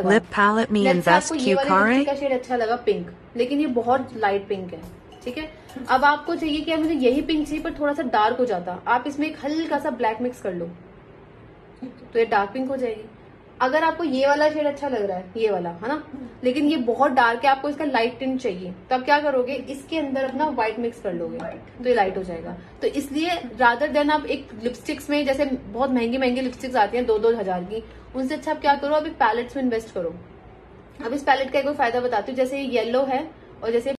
लगा पैलेट में इन्वेस्ट क्यू say आपको ये वाले Cucare. lipstick का शेड अच्छा लगा पिंक लेकिन ये बहुत लाइट पिंक है ठीक है? अब आपको चाहिए कि मुझे यही पिंक चाहिए पर थोड़ा सा डार्क हो जाता। आप इसमें एक हल्का सा ब्लैक मिक्स कर लो तो ये डार्क पिंक हो जाएगी। अगर आपको ये वाला शेड अच्छा लग रहा है ये वाला है ना? लेकिन ये बहुत डार्क है आपको इसका लाइट टिंट चाहिए। तो आप क्या करोगे? इसके अंदर अपना व्हाइट मिक्स कर लोगे तो ये लाइट हो जाएगा। तो इसलिए रादर देन आप एक लिपस्टिक्स में जैसे बहुत महँगी महँगी लिपस्टिक्स आती हैं दो दो हज़ार की उनसे अच्छा आप क्या करो? अभी पैलेट्स में इन्वेस्ट करो। अब इस पैलेट का एक फ़ायदा बताती हूँ जैसे ये येलो है और जैसे